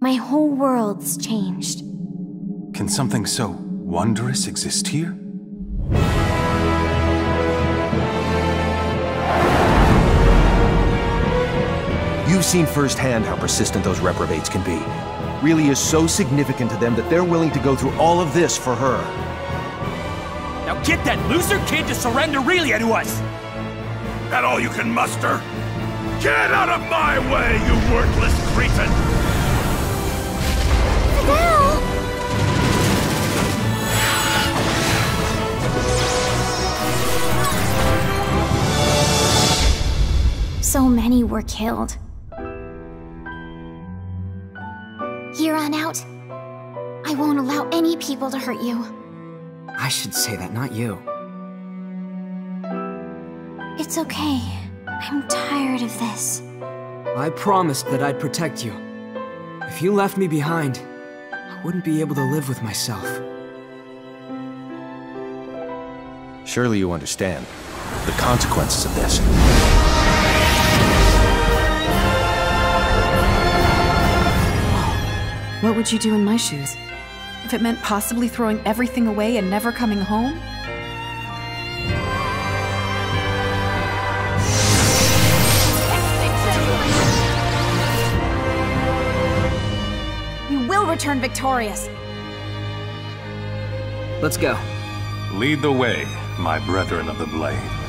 My whole world's changed. Can something so wondrous exist here? You've seen firsthand how persistent those reprobates can be. Relia is so significant to them that they're willing to go through all of this for her. Now get that loser kid to surrender Relia to us! That all you can muster? Get out of my way, you worthless cretin! So many were killed. Here on out, I won't allow any people to hurt you. I should say that, not you. It's okay. I'm tired of this. I promised that I'd protect you. If you left me behind, I wouldn't be able to live with myself. Surely you understand the consequences of this. What would you do in my shoes? If it meant possibly throwing everything away and never coming home? You will return victorious! Let's go. Lead the way, my brethren of the blade.